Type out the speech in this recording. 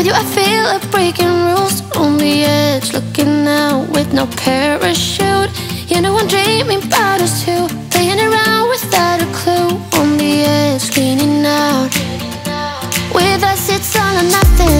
With you I feel like breaking rules. On the edge, looking out with no parachute. You know I'm dreaming about us too, Playing around without a clue. On the edge, leaning out. With us it's all or nothing.